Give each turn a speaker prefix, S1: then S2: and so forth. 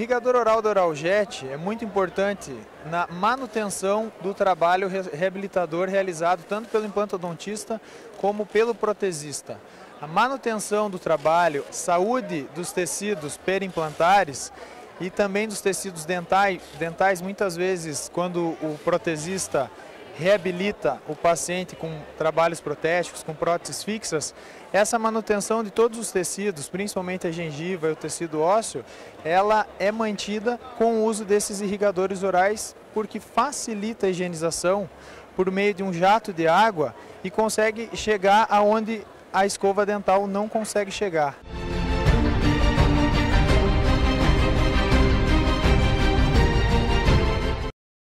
S1: irrigador oral do Oraljet é muito importante na manutenção do trabalho reabilitador realizado tanto pelo implantodontista como pelo protesista. A manutenção do trabalho, saúde dos tecidos perimplantares e também dos tecidos dentais, dentais muitas vezes quando o protesista reabilita o paciente com trabalhos protéticos, com próteses fixas, essa manutenção de todos os tecidos, principalmente a gengiva e o tecido ósseo, ela é mantida com o uso desses irrigadores orais, porque facilita a higienização por meio de um jato de água e consegue chegar aonde a escova dental não consegue chegar.